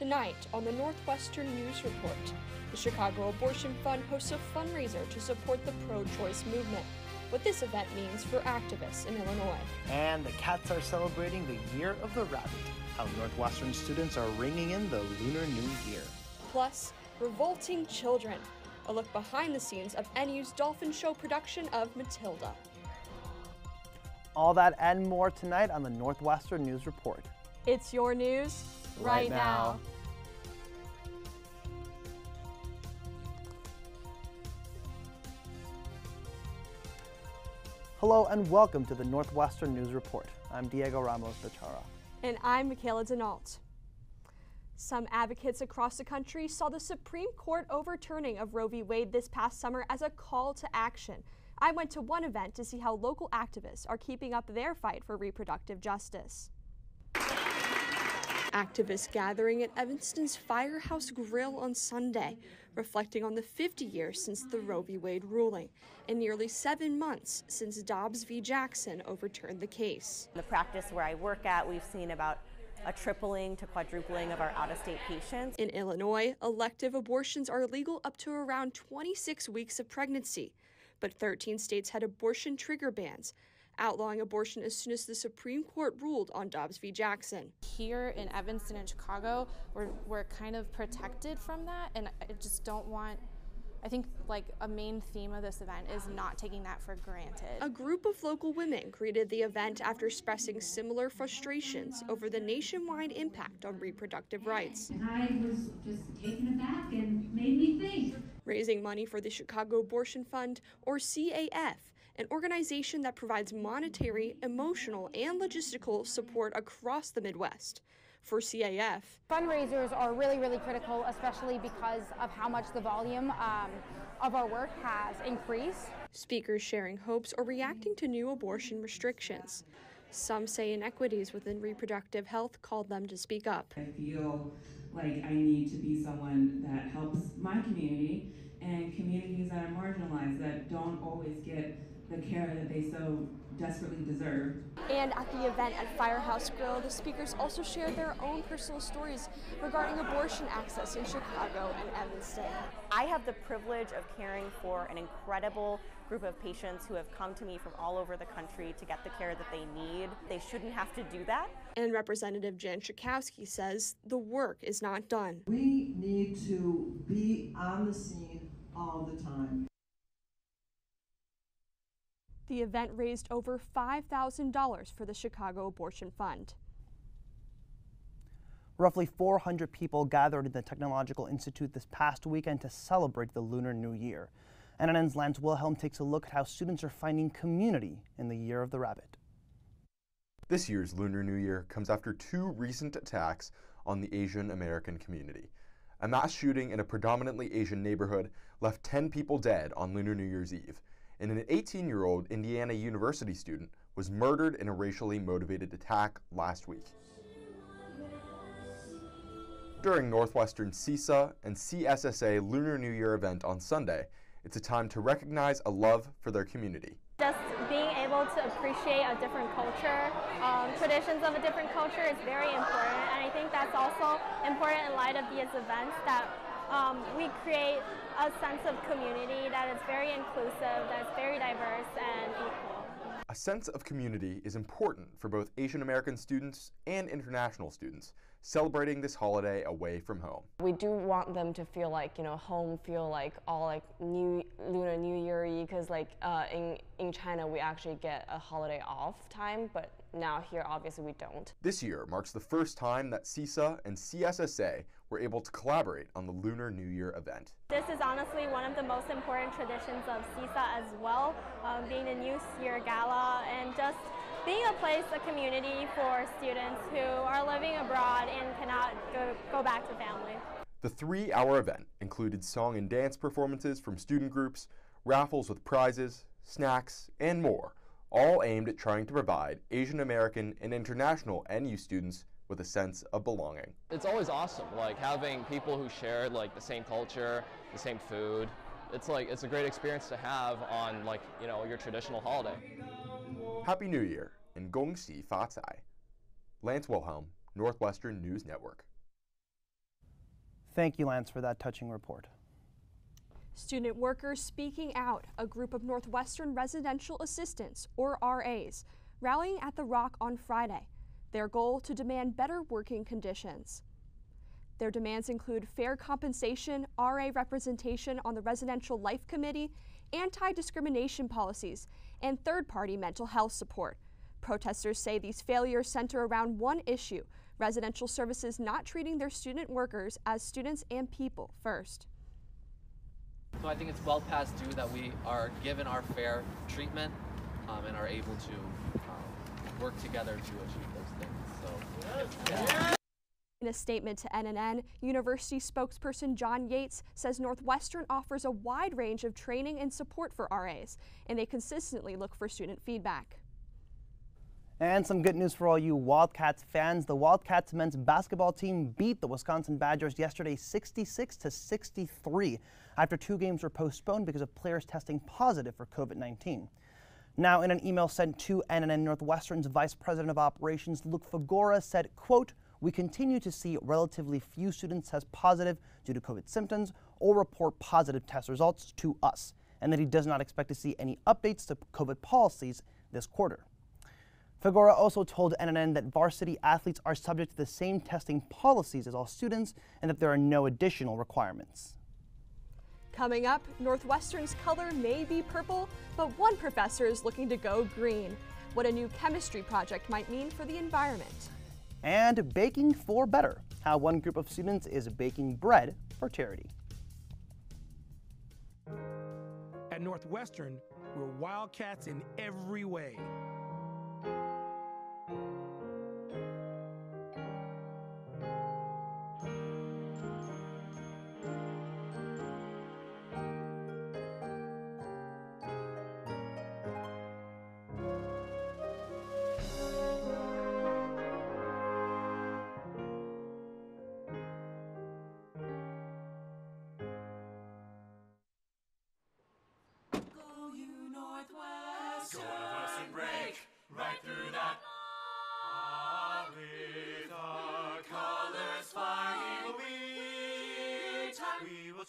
Tonight on the Northwestern News Report, the Chicago Abortion Fund hosts a fundraiser to support the pro choice movement. What this event means for activists in Illinois. And the Cats are celebrating the Year of the Rabbit, how Northwestern students are ringing in the Lunar New Year. Plus, Revolting Children, a look behind the scenes of NU's Dolphin Show production of Matilda. All that and more tonight on the Northwestern News Report. It's your news right, Right now. now. Hello and welcome to the Northwestern News Report. I'm Diego Ramos de Chara. And I'm Michaela Denault. Some advocates across the country saw the Supreme Court overturning of Roe v. Wade this past summer as a call to action. I went to one event to see how local activists are keeping up their fight for reproductive justice. Activists gathering at Evanston's Firehouse Grill on Sunday, reflecting on the 50 years since the Roe v. Wade ruling and nearly seven months since Dobbs v. Jackson overturned the case. The practice where I work at, we've seen about a tripling to quadrupling of our out of state patients. In Illinois, elective abortions are legal up to around 26 weeks of pregnancy, but 13 states had abortion trigger bans, outlawing abortion as soon as the Supreme Court ruled on Dobbs v. Jackson. here in Evanston and Chicago, we're, we're kind of protected from that. And I just don't want, I think like a main theme of this event is not taking that for granted. A group of local women created the event after expressing similar frustrations over the nationwide impact on reproductive rights. And I was just taken aback and made me think. raising money for the Chicago Abortion Fund, or CAF, an organization that provides monetary, emotional, and logistical support across the Midwest. For CAF, Fundraisers are really, really critical, especially because of how much the volume um, of our work has increased. speakers sharing hopes or reacting to new abortion restrictions. Some say inequities within reproductive health called them to speak up. I feel like I need to be someone that helps my community and communities that are marginalized that don't always get the care that they so desperately deserve. And at the event at Firehouse Grill, the speakers also shared their own personal stories regarding abortion access in Chicago and Evanston. I have the privilege of caring for an incredible group of patients who have come to me from all over the country to get the care that they need. They shouldn't have to do that. And Representative Jan Schakowsky says the work is not done. We need to be on the scene all the time. The event raised over $5,000 for the Chicago Abortion Fund. Roughly 400 people gathered in the Technological Institute this past weekend to celebrate the Lunar New Year. NNN's Lance Wilhelm takes a look at how students are finding community in the Year of the Rabbit. This year's Lunar New Year comes after two recent attacks on the Asian American community. A mass shooting in a predominantly Asian neighborhood left 10 people dead on Lunar New Year's Eve, and an 18 year old Indiana University student was murdered in a racially motivated attack last week. During Northwestern CISA and CSSA Lunar New Year event on Sunday, it's a time to recognize a love for their community. just being able to appreciate a different culture, um, traditions of a different culture is very important. And I think that's also important in light of these events that um, we create a sense of community that is very inclusive, that's very diverse and equal. A sense of community is important for both Asian American students and international students celebrating this holiday away from home. We do want them to feel like you know home, feel like all like new Lunar New Year because like uh, in in China we actually get a holiday off time, but now here obviously we don't. This year marks the first time that CISA and CSSA were able to collaborate on the Lunar New Year event. This is honestly one of the most important traditions of CISA as well, um, being the New Year Gala and just being a place, a community for students who are living abroad and cannot go, go back to family. The three hour event included song and dance performances from student groups, raffles with prizes, snacks, and more, all aimed at trying to provide Asian American and international NU students with a sense of belonging. It's always awesome, like having people who share like the same culture, the same food. It's like it's a great experience to have on like you know your traditional holiday. Happy New Year and Gong Xi Fa Cai. Lance Wilhelm, Northwestern News Network. Thank you, Lance, for that touching report. Student workers speaking out, a group of Northwestern residential assistants, or RAs, rallying at the Rock on Friday. Their goal to demand better working conditions. Their demands include fair compensation, RA representation on the Residential Life Committee, anti discrimination policies, and third party mental health support. Protesters say these failures center around one issue residential services not treating their student workers as students and people first. So I think it's well past due that we are given our fair treatment um, and are able to um, work together to achieve those things. So, yeah. In a statement to NNN, University spokesperson John Yates says Northwestern offers a wide range of training and support for RAs, and they consistently look for student feedback. And some good news for all you Wildcats fans. The Wildcats men's basketball team beat the Wisconsin Badgers yesterday 66 to 63 after two games were postponed because of players testing positive for COVID-19. Now, in an email sent to NNN Northwestern's Vice President of Operations, Luke Figora said, quote, we continue to see relatively few students test positive due to COVID symptoms or report positive test results to us, and that he does not expect to see any updates to COVID policies this quarter. Figora also told NNN that varsity athletes are subject to the same testing policies as all students and that there are no additional requirements. Coming up, Northwestern's color may be purple, but one professor is looking to go green. What a new chemistry project might mean for the environment. And baking for better, how one group of students is baking bread for charity. At Northwestern, we're wildcats in every way.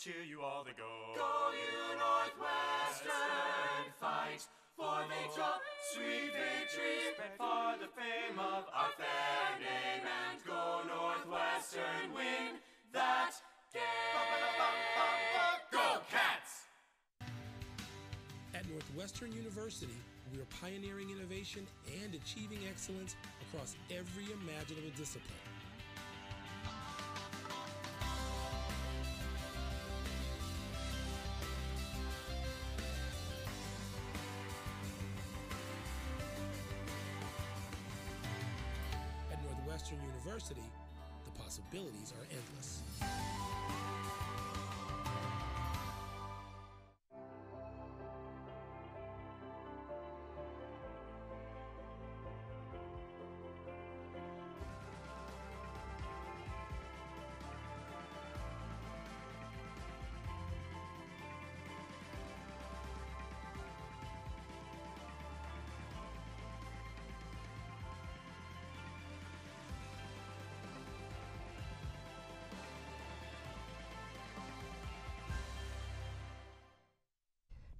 Cheer you all to go. Go you Northwestern, fight for victory, sweet victory, spread for the fame of our fair name, and go Northwestern, win that game. Go Cats! At Northwestern University, we are pioneering innovation and achieving excellence across every imaginable discipline.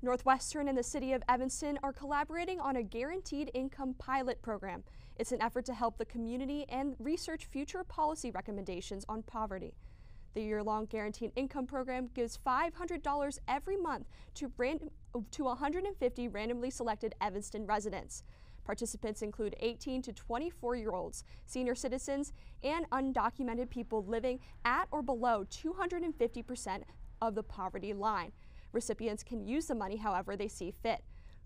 Northwestern and the City of Evanston are collaborating on a guaranteed income pilot program. It's an effort to help the community and research future policy recommendations on poverty. The year-long guaranteed income program gives $500 every month to, to 150 randomly selected Evanston residents. Participants include 18 to 24 year olds, senior citizens, and undocumented people living at or below 250% of the poverty line. Recipients can use the money however they see fit.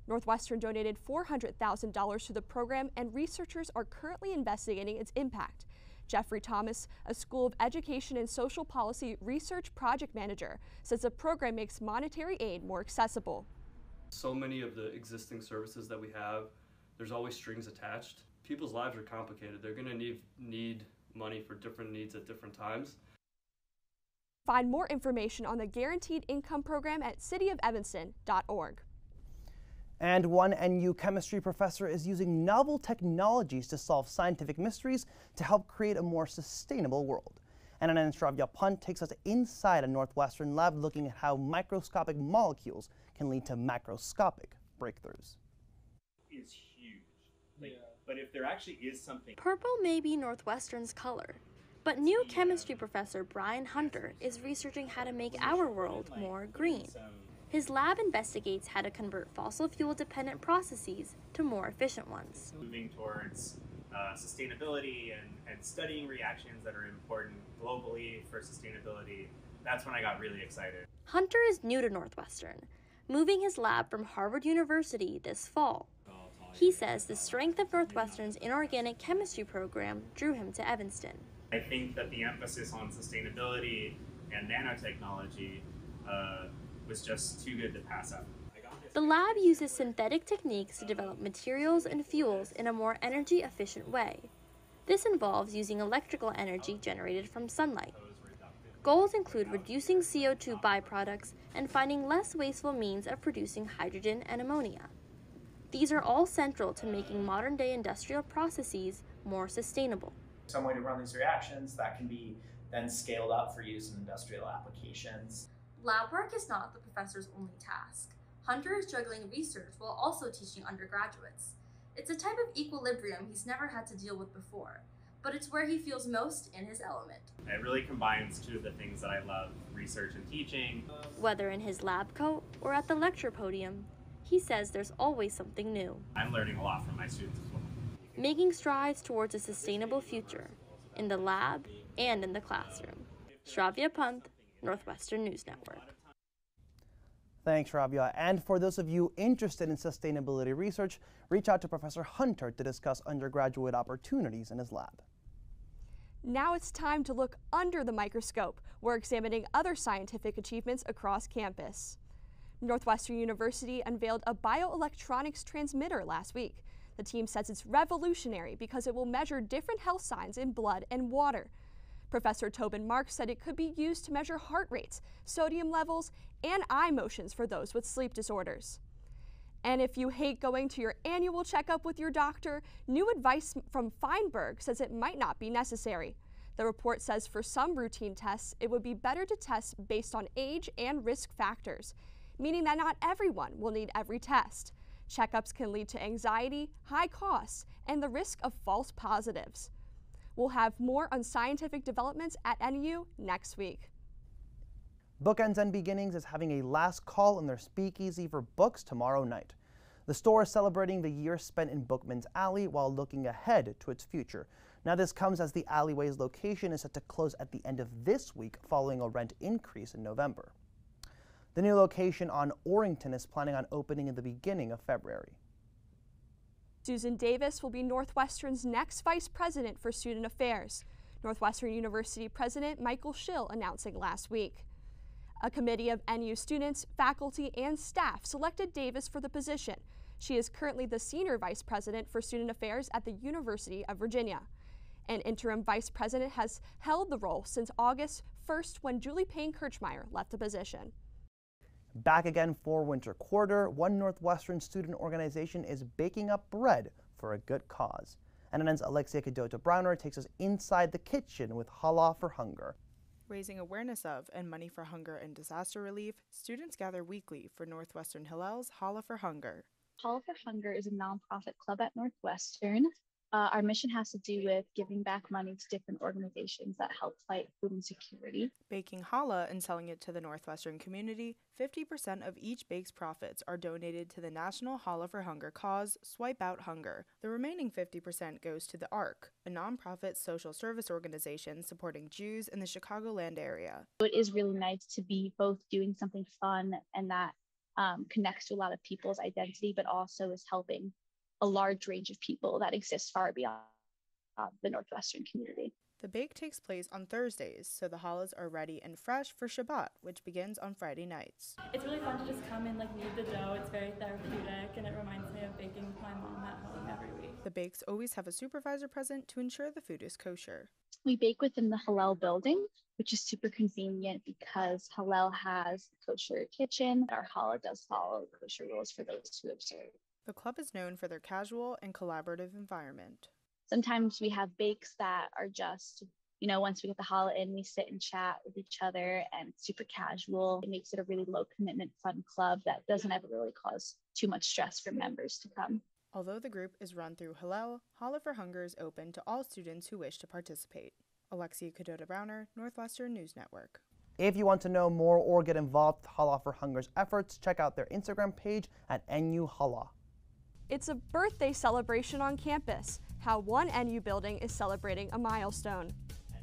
Northwestern donated $400,000 to the program, and researchers are currently investigating its impact. Jeffrey Thomas, a School of Education and Social Policy research project manager, says the program makes monetary aid more accessible. So many of the existing services that we have, there's always strings attached. People's lives are complicated. They're going to need need money for different needs at different times. Find more information on the Guaranteed Income Program at cityofevanston.org. And one NU chemistry professor is using novel technologies to solve scientific mysteries to help create a more sustainable world. NNN Shravya Punt takes us inside a Northwestern lab looking at how microscopic molecules can lead to macroscopic breakthroughs. Is huge. Like, But if there actually is something. Purple may be Northwestern's color, but new chemistry professor Bryan Hunter is researching how to make our world more green. His lab investigates how to convert fossil fuel dependent processes to more efficient ones. moving towards uh, sustainability and, and studying reactions that are important globally for sustainability, that's when I got really excited. Hunter is new to Northwestern, moving his lab from Harvard University this fall. He says the strength of Northwestern's inorganic chemistry program drew him to Evanston. I think that the emphasis on sustainability and nanotechnology uh, was just too good to pass up. The lab uses synthetic techniques to develop materials and fuels in a more energy efficient way. This involves using electrical energy generated from sunlight. Goals include reducing CO2 byproducts and finding less wasteful means of producing hydrogen and ammonia. These are all central to making modern day industrial processes more sustainable. Some way to run these reactions that can be then scaled up for use in industrial applications. Lab work is not the professor's only task. Hunter is juggling research while also teaching undergraduates. It's a type of equilibrium he's never had to deal with before, but it's where he feels most in his element. It really combines two of the things that I love research and teaching. Whether in his lab coat or at the lecture podium, he says there's always something new, I'm learning a lot from my students as well. Making strides towards a sustainable future in the lab and in the classroom. Shravya Pant, Northwestern News Network. Thanks, Rabia. And for those of you interested in sustainability research, reach out to Professor Hunter to discuss undergraduate opportunities in his lab. Now it's time to look under the microscope. We're examining other scientific achievements across campus. Northwestern University unveiled a bioelectronics transmitter last week. The team says it's revolutionary because it will measure different health signs in blood and water. Professor Tobin Marks said it could be used to measure heart rates, sodium levels, and eye motions for those with sleep disorders. And if you hate going to your annual checkup with your doctor, new advice from Feinberg says it might not be necessary. The report says for some routine tests, it would be better to test based on age and risk factors, meaning that not everyone will need every test. Checkups can lead to anxiety, high costs, and the risk of false positives. We'll have more on scientific developments at NU next week. Bookends and Beginnings is having a last call in their speakeasy for books tomorrow night. The store is celebrating the year spent in Bookman's Alley while looking ahead to its future. Now, this comes as the alleyway's location is set to close at the end of this week following a rent increase in November. The new location on Orrington is planning on opening in the beginning of February. Susan Davis will be Northwestern's next vice president for student affairs. Northwestern University President Michael Schill announcing last week. A committee of NU students, faculty, and staff selected Davis for the position. She is currently the senior vice president for student affairs at the University of Virginia. An interim vice president has held the role since August 1st when Julie Payne Kirchmeier left the position. Back again for winter quarter, one Northwestern student organization is baking up bread for a good cause. NNN's Alexia Cadota Browner takes us inside the kitchen with Challah for Hunger. Raising awareness of and money for hunger and disaster relief, students gather weekly for Northwestern Hillel's Challah for Hunger. Challah for Hunger is a nonprofit club at Northwestern. Uh, our mission has to do with giving back money to different organizations that help fight food insecurity. Baking challah and selling it to the Northwestern community, 50% of each bake's profits are donated to the National Challah for Hunger cause, Swipe Out Hunger. The remaining 50% goes to the ARK, a nonprofit social service organization supporting Jews in the Chicagoland area. It is really nice to be both doing something fun and that um, connects to a lot of people's identity, but also is helping a large range of people that exist far beyond uh, the Northwestern community. The bake takes place on Thursdays, so the challahs are ready and fresh for Shabbat, which begins on Friday nights. It's really fun to just come and like knead the dough. It's very therapeutic and it reminds me of baking with my mom at home every week. The bakes always have a supervisor present to ensure the food is kosher. We bake within the Hillel building, which is super convenient because Hillel has a kosher kitchen. Our challah does follow kosher rules for those who observe. The club is known for their casual and collaborative environment. Sometimes we have bakes that are just you know, once we get the challah in, we sit and chat with each other and it's super casual. It makes it a really low commitment, fun club that doesn't ever really cause too much stress for members to come. Although the group is run through Hillel, Challah for Hunger is open to all students who wish to participate. Alexia Cadota Browner, Northwestern News Network. If you want to know more or get involved with Challah for Hunger's efforts, check out their Instagram page at NU Challah. It's a birthday celebration on campus, how one NU building is celebrating a milestone.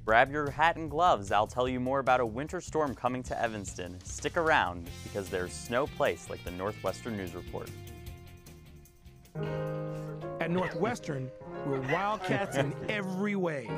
Grab your hat and gloves. I'll tell you more about a winter storm coming to Evanston. Stick around because there's no place like the Northwestern News Report. At Northwestern, we're Wildcats in every way.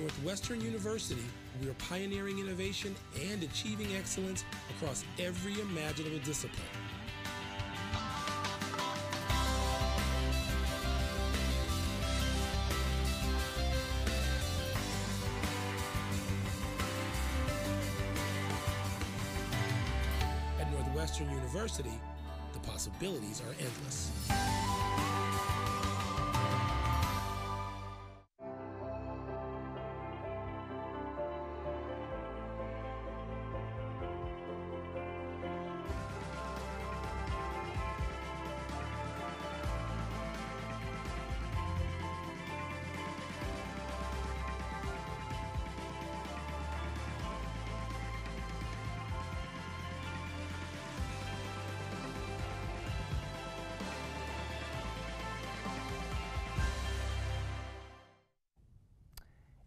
Northwestern University, we are pioneering innovation and achieving excellence across every imaginable discipline. At Northwestern University, the possibilities are endless.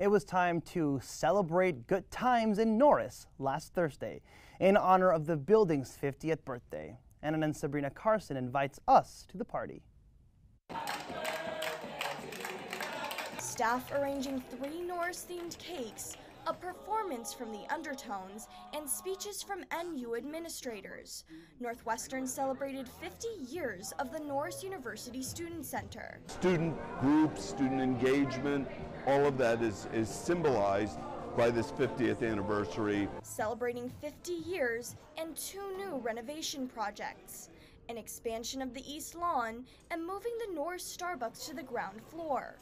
It was time to celebrate good times in Norris last Thursday in honor of the building's 50th birthday. Anna and Sabrina Carson invites us to the party. Staff arranging three Norris themed cakes, a performance from the Undertones, and speeches from NU administrators. Northwestern celebrated 50 years of the Norris University Student Center. student groups, student engagement, all of that is, is symbolized by this 50th anniversary. Celebrating 50 years and two new renovation projects an expansion of the East Lawn and moving the Norris Starbucks to the ground floor.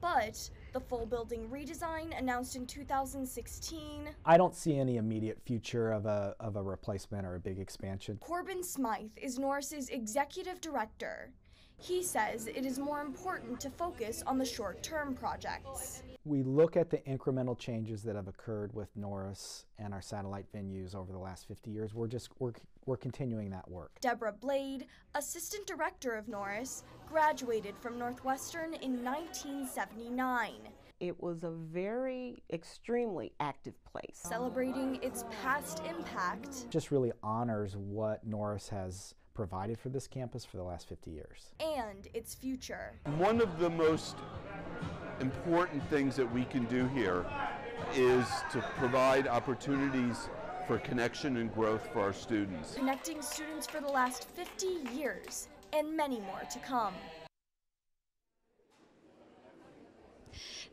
But the full building redesign announced in 2016 I don't see any immediate future of a, of a replacement or a big expansion. Corbin Smythe is Norris's executive director. He says it is more important to focus on the short term projects. We look at the incremental changes that have occurred with Norris and our satellite venues over the last 50 years. We're just we're, we're continuing that work. Deborah Blade, assistant director of Norris, graduated from Northwestern in 1979. It was a very extremely active place. Celebrating its past impact Just really honors what Norris has provided for this campus for the last 50 years. and its future. One of the most important things that we can do here is to provide opportunities for connection and growth for our students. Connecting students for the last 50 years and many more to come.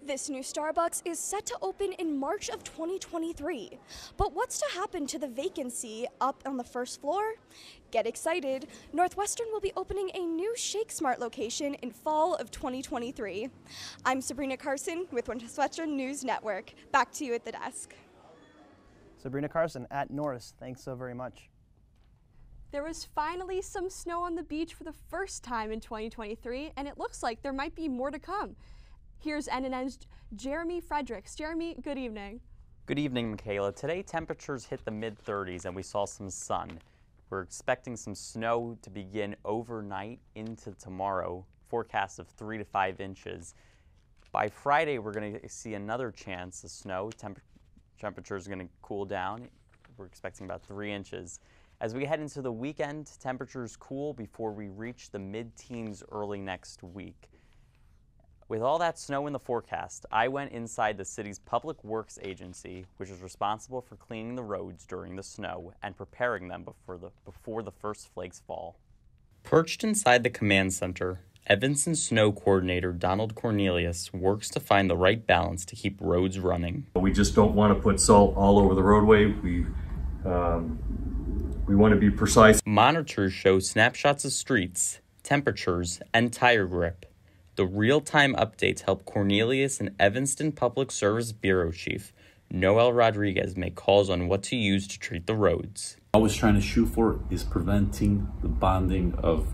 This new Starbucks is set to open in March of 2023. But what's to happen to the vacancy up on the first floor? Get excited! Northwestern will be opening a new Shake Smart location in fall of 2023. I'm Sabrina Carson with Northwestern News Network. Back to you at the desk. Sabrina Carson at Norris, thanks so very much. There was finally some snow on the beach for the first time in 2023, and it looks like there might be more to come. Here's NNN's Jeremy Fredericks. Jeremy, good evening. Good evening, Michaela. Today temperatures hit the mid 30s and we saw some sun. We're expecting some snow to begin overnight into tomorrow, forecast of 3 to 5 inches. By Friday, we're going to see another chance of snow. Temp temperatures are going to cool down. We're expecting about 3 inches. As we head into the weekend, temperatures cool before we reach the mid-teens early next week. With all that snow in the forecast, I went inside the city's Public Works Agency, which is responsible for cleaning the roads during the snow and preparing them before the, before the first flakes fall. Perched inside the command center, Evanston Snow Coordinator Donald Cornelius works to find the right balance to keep roads running. We just don't want to put salt all over the roadway. We, um, we want to be precise. Monitors show snapshots of streets, temperatures, and tire grip. The real time updates help Cornelius and Evanston Public Service Bureau Chief Noel Rodriguez make calls on what to use to treat the roads. All we're trying to shoot for is preventing the bonding of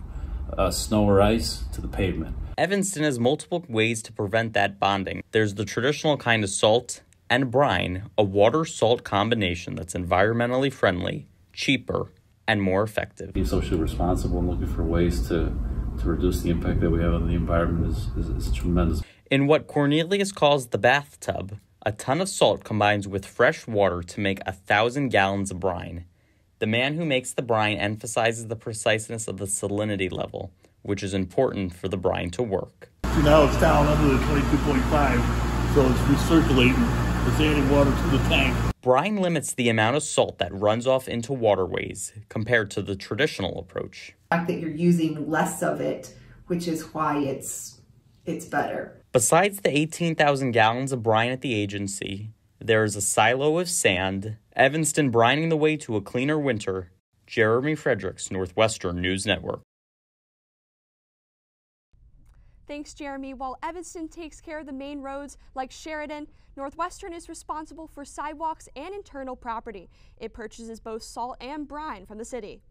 uh, snow or ice to the pavement. Evanston has multiple ways to prevent that bonding. There's the traditional kind of salt and brine, a water salt combination that's environmentally friendly, cheaper, and more effective. Being socially responsible and looking for ways to to reduce the impact that we have on the environment is, is, is tremendous. In what Cornelius calls the bathtub, a ton of salt combines with fresh water to make a thousand gallons of brine. The man who makes the brine emphasizes the preciseness of the salinity level, which is important for the brine to work. So now it's down under the 22.5, so it's recirculating, it's adding water to the tank. Brine limits the amount of salt that runs off into waterways compared to the traditional approach. The fact that you're using less of it, which is why it's it's better. Besides the 18,000 gallons of brine at the agency, there is a silo of sand, Evanston brining the way to a cleaner winter. Jeremy Fredericks, Northwestern News Network. Thanks, Jeremy. While Evanston takes care of the main roads like Sheridan, Northwestern is responsible for sidewalks and internal property. It purchases both salt and brine from the city.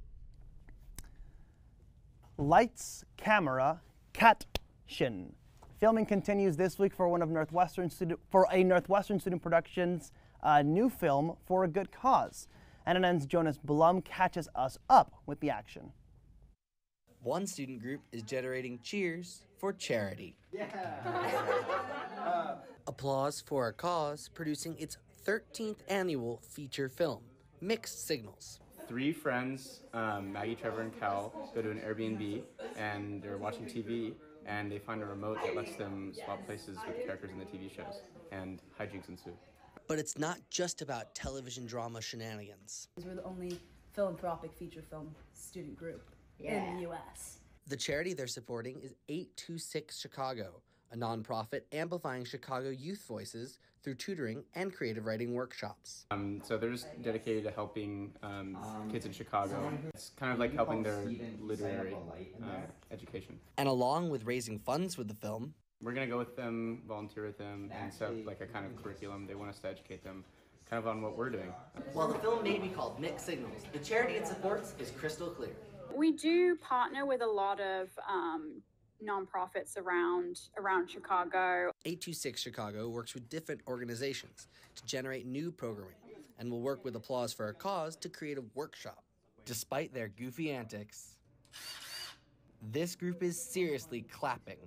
Lights, camera, caption. Filming continues this week for one of Northwestern student for a Northwestern Student Productions uh, new film for a good cause. NNN's Jonas Blum catches us up with the action. One student group is generating cheers for charity. Yeah. Applause for a cause producing its 13th annual feature film, Mixed Signals. Three friends, um, Maggie, Trevor, and Cal, go to an Airbnb and they're watching TV and they find a remote that lets them swap places with characters in the TV shows, and hijinks ensue. But it's not just about television drama shenanigans. We're the only philanthropic feature film student group Yeah. in the U.S. The charity they're supporting is 826 Chicago, a nonprofit amplifying Chicago youth voices through tutoring and creative writing workshops. Um, so they're just dedicated to helping um, kids in Chicago. It's kind of like helping their literary uh, education. And along with raising funds for the film, We're gonna go with them, volunteer with them, and set up like a kind of curriculum. They want us to educate them, kind of on what we're doing. while the film may be called Mixed Signals, the charity it supports is crystal clear. We do partner with a lot of um, nonprofits around around Chicago. 826 Chicago works with different organizations to generate new programming and will work with Applause for a Cause to create a workshop. Despite their goofy antics, this group is seriously clapping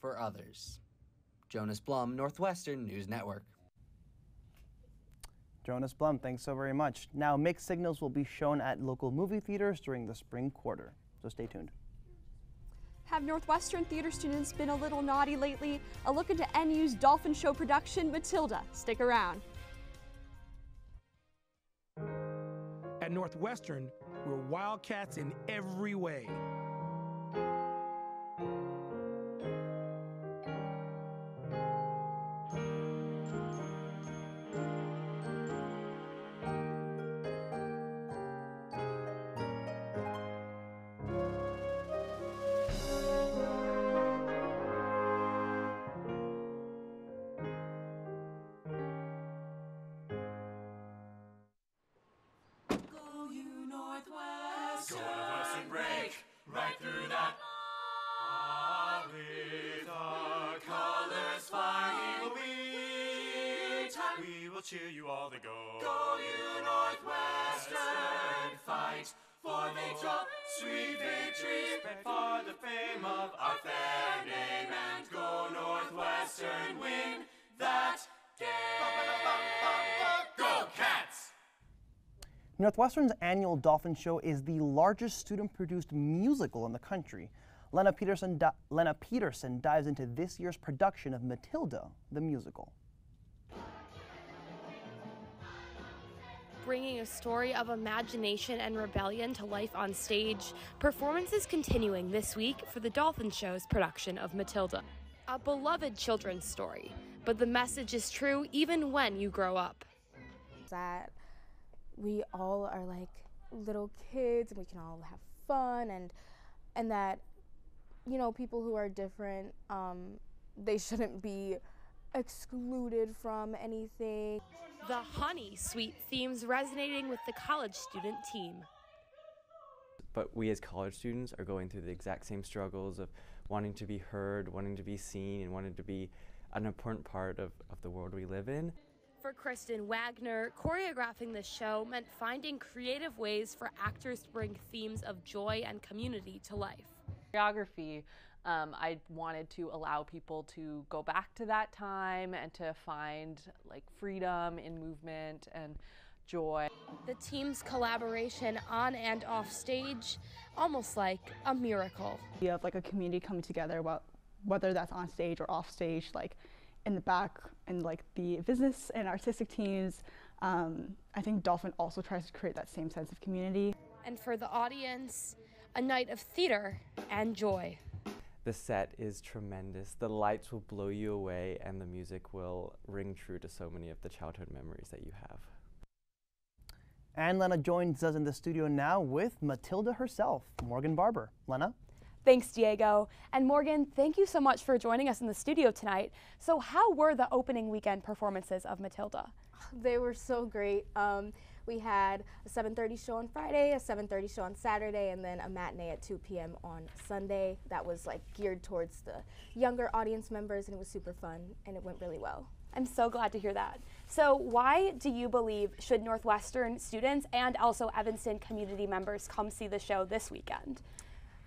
for others. Jonas Blum, Northwestern News Network. Jonas Blum, thanks so very much. Now, mixed signals will be shown at local movie theaters during the spring quarter, so stay tuned. Have Northwestern theater students been a little naughty lately? A look into NU's Dolphin Show production, Matilda. Stick around. At Northwestern, we're wildcats in every way. Cheer you all the go. Go you Northwestern, fight for victory, sweet victory, spread for the fame of our fair name, and go Northwestern, win that game. Go Cats! Northwestern's annual Dolphin Show is the largest student-produced musical in the country. Lena Peterson, di- Lena Peterson dives into this year's production of Matilda, the musical. Bringing a story of imagination and rebellion to life on stage, performances continuing this week for the Dolphin Show's production of Matilda. A beloved children's story, but the message is true even when you grow up. That we all are like little kids and we can all have fun and and that you know people who are different um, they shouldn't be excluded from anything. The honey sweet themes resonating with the college student team. But we as college students are going through the exact same struggles of wanting to be heard, wanting to be seen, and wanting to be an important part of, of the world we live in. For Kristen Wagner, choreographing the show meant finding creative ways for actors to bring themes of joy and community to life. Choreography um, I wanted to allow people to go back to that time and to find like freedom in movement and joy. The team's collaboration on and off stage, almost like a miracle. You have like a community coming together, whether that's on stage or off stage, like in the back and like the business and artistic teams. Um, I think Dolphin also tries to create that same sense of community. And for the audience, a night of theater and joy. The set is tremendous. The lights will blow you away, and the music will ring true to so many of the childhood memories that you have. And Lena joins us in the studio now with Matilda herself, Morgan Barber. Lena? Thanks, Diego. And Morgan, thank you so much for joining us in the studio tonight. So, how were the opening weekend performances of Matilda? They were so great. Um, we had a 7.30 show on Friday, a 7.30 show on Saturday, and then a matinee at 2 p.m. on Sunday that was like geared towards the younger audience members, and it was super fun, and it went really well. I'm so glad to hear that. So why do you believe should Northwestern students and also Evanston community members come see the show this weekend?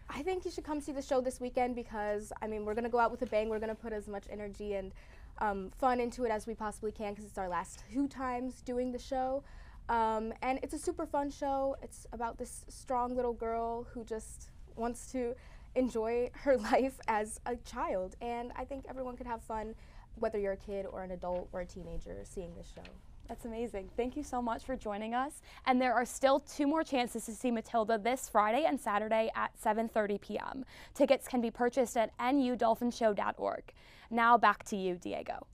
I think you should come see the show this weekend because, I mean, we're going to go out with a bang. We're going to put as much energy and um, fun into it as we possibly can because it's our last two times doing the show. Um, and it's a super fun show. It's about this strong little girl who just wants to enjoy her life as a child. And I think everyone could have fun, whether you're a kid or an adult or a teenager, seeing this show. That's amazing. Thank you so much for joining us. And there are still two more chances to see Matilda this Friday and Saturday at 7:30 p.m. Tickets can be purchased at nudolphinshow.org. Now back to you, Diego.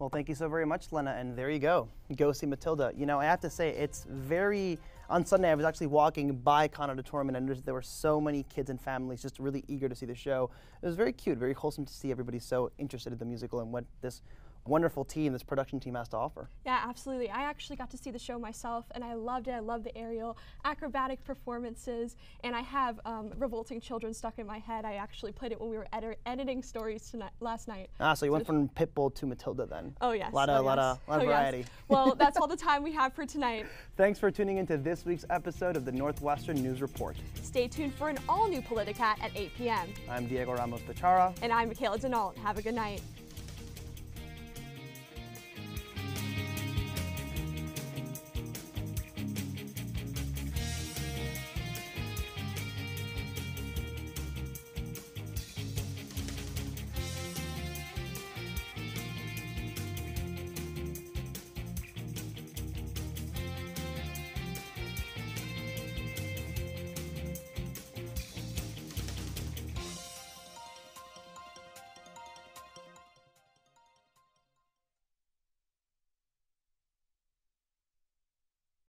Well, thank you so very much, Lena. And there you go. Go see Matilda. You know, I have to say, it's very. On Sunday, I was actually walking by Cahn Auditorium, and there were so many kids and families just really eager to see the show. It was very cute, very wholesome to see everybody so interested in the musical and what this wonderful team this production team has to offer. Yeah, absolutely. I actually got to see the show myself, and I loved it. I loved the aerial, acrobatic performances, and I have um, Revolting Children stuck in my head. I actually played it when we were edi editing stories tonight, last night. Ah, so you so went from Pitbull to Matilda then. Oh yes. A lot oh, of, yes. lot of, lot of oh, variety. Yes. well, that's all the time we have for tonight. Thanks for tuning into this week's episode of the Northwestern News Report. Stay tuned for an all-new Politicat at 8 p.m. I'm Diego Ramos Pachara. And I'm Michaela Denault. Have a good night.